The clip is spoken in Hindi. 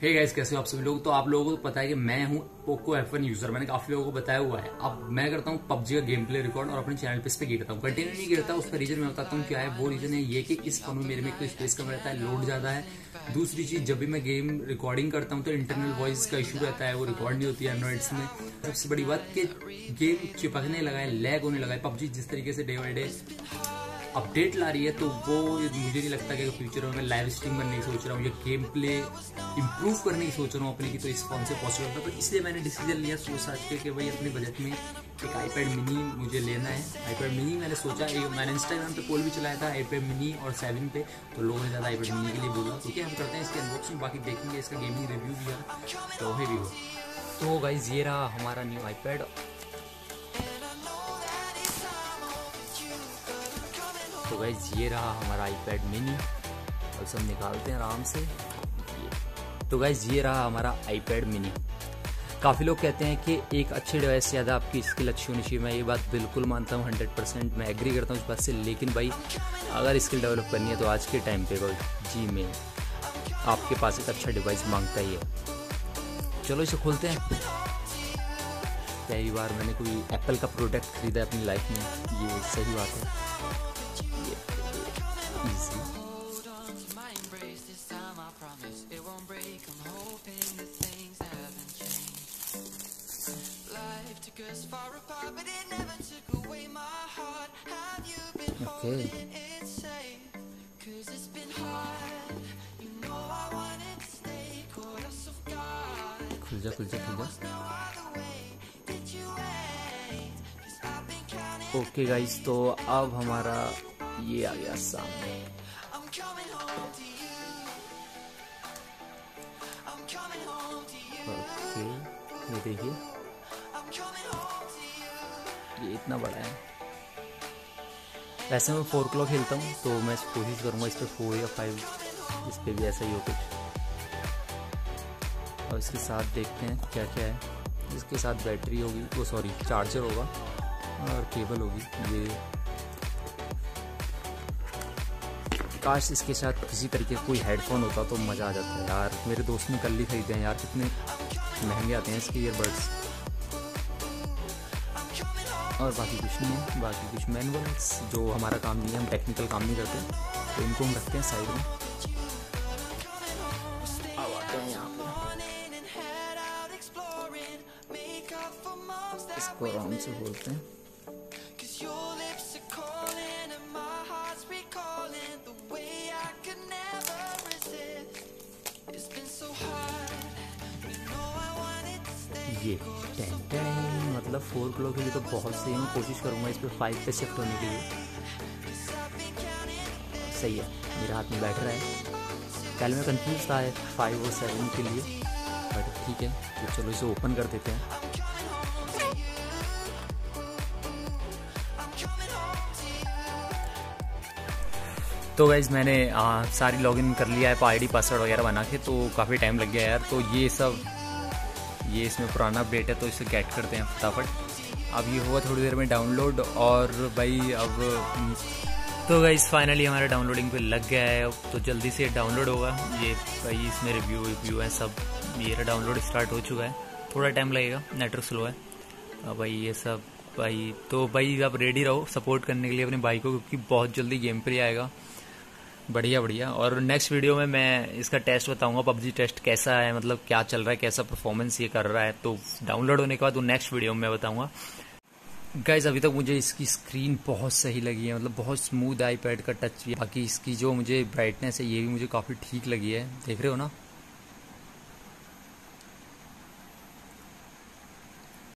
हे hey गाइस कैसे हो आप सभी लोग? तो आप लोगों को पता है कि मैं हूँ पोको एफ़ यूज़र मैंने काफ़ी लोगों को बताया हुआ है। अब मैं करता हूँ पबजी का गेम प्ले रिकॉर्ड और अपने चैनल पे इस पे गिरता हूँ। कंटिन्यू नहीं गिरता उसका रीजन मैं बताता हूँ क्या है। वो रीजन है ये कि इस फ़ोन में मेरे में एक स्पेस कम रहता है लोड ज़्यादा है। दूसरी चीज़, जब भी मैं गेम रिकॉर्डिंग करता हूँ तो इंटरनल वॉइस का इशू रहता है, वो रिकॉर्ड नहीं होती है एंड्रॉइड्स में। सबसे बड़ी बात कि गेम चिपकने लगा है लैग होने लगा है। पबजी जिस तरीके से डे बाई डे अपडेट ला रही है तो वो मुझे नहीं लगता कि फ्यूचर में मैं लाइव स्ट्रीम करने की सोच रहा हूँ या गेम प्ले इम्प्रूव करने की सोच रहा हूँ अपने की तो इस फ़ोन से पॉसिबल था तो इसलिए मैंने डिसीज़न लिया सोच साच के कि भाई अपने बजट में एक आईपैड मिनी मुझे लेना है। आईपैड मिनी मैंने सोचा, एक मैंने इंस्टाग्राम पे पोल भी चलाया था आईपैड मिनी और सेवन पे तो लोगों ने ज़्यादा आईपैड मिनी के लिए बोला। ठीक है हम करते हैं, इसके अनबॉक्सिंग बाकी देखेंगे, इसका गेमिंग रिव्यू भी है तो है भी हो। तो गाइज़ ये रहा हमारा न्यू आईपैड तो गाइज़ ये रहा हमारा आईपैड मिनी और सब निकालते हैं आराम से। ये। तो गाइज़ ये रहा हमारा आईपैड मिनी काफ़ी लोग कहते हैं कि एक अच्छे डिवाइस से ज़्यादा आपकी स्किल अच्छी होनी चाहिए। मैं ये बात बिल्कुल मानता हूँ हंड्रेड परसेंट मैं एग्री करता हूँ इस बात से। लेकिन भाई, अगर स्किल डेवलप करनी है तो आज के टाइम पे जी में आपके पास एक अच्छा डिवाइस माँगता ही है। चलो इसे खोलते हैं। पहली बार मैंने कोई एप्पल का प्रोडक्ट खरीदा अपनी लाइफ में। ये सही बात है. Okay. खुल जा खुल जा खुल जा ओके गाइस तो अब हमारा ये आ गया सामने। ओके, ये देखिए। ये इतना बड़ा है। वैसे मैं फोर क्लॉक खेलता हूँ तो मैं कोशिश करूँगा इस पर फोर या फाइव इस पर भी ऐसा ही हो कुछ। और इसके साथ देखते हैं क्या क्या है। इसके साथ बैटरी होगी वो सॉरी चार्जर होगा। और केबल होगी। ये काश इसके साथ किसी तरीके का कोई हेडफोन होता तो मज़ा आ जाता है यार। मेरे दोस्त ने कल ही खरीदे हैं यार, कितने महँगे आते हैं इसके ईयरबड्स और बाकी कुछ नहीं बाकी कुछ मैनुअल्स जो हमारा काम नहीं है, हम टेक्निकल काम नहीं करते तो इनको हम रखते हैं साइड में। इसको आराम से बोलते हैं। ये टेन टेन मतलब फोर क्लॉक के लिए तो बहुत सही मैं कोशिश करूँगा इस पर फाइव पे शिफ्ट होने के लिए। सही है मेरे हाथ में बैठ रहा है। पहले मैं कंफ्यूज था फाइव और सेवन के लिए बट ठीक है तो चलो इसे ओपन कर देते हैं। तो गाइज़ मैंने आ, सारी लॉगिन कर लिया है आईडी पासवर्ड वगैरह बना के तो काफ़ी टाइम लग गया यार। तो ये सब ये इसमें पुराना अपडेट है तो इसे गेट करते हैं फटाफट। अब ये हुआ थोड़ी देर में डाउनलोड और भाई अब तो गाइज़ फाइनली हमारा डाउनलोडिंग पे लग गया है। तो जल्दी से डाउनलोड होगा। ये भाई इसमें रिव्यू रिव्यू है सब। ये डाउनलोड स्टार्ट हो चुका है। थोड़ा टाइम लगेगा नेटवर्क स्लो है। भाई ये सब भाई तो भाई आप रेडी रहो सपोर्ट करने के लिए अपने भाई को, क्योंकि बहुत जल्दी गेम पे आएगा। बढ़िया बढ़िया। और नेक्स्ट वीडियो में मैं इसका टेस्ट बताऊँगा, पबजी टेस्ट कैसा है मतलब क्या चल रहा है, कैसा परफॉर्मेंस ये कर रहा है। तो डाउनलोड होने के बाद वो नेक्स्ट वीडियो में बताऊँगा। गाइज़ अभी तक मुझे इसकी स्क्रीन बहुत सही लगी है मतलब बहुत स्मूथ आईपैड का टच भी बाकी इसकी जो मुझे ब्राइटनेस है, ये भी मुझे काफ़ी ठीक लगी है। देख रहे हो ना?